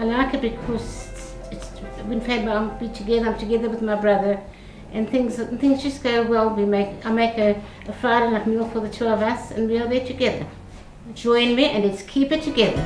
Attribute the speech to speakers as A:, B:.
A: I like it because it's, it's when Fab and I be together, I'm together with my brother, and things things just go well. We make I make a, a Friday night meal for the two of us, and we are there together. Join me, and let's keep it together.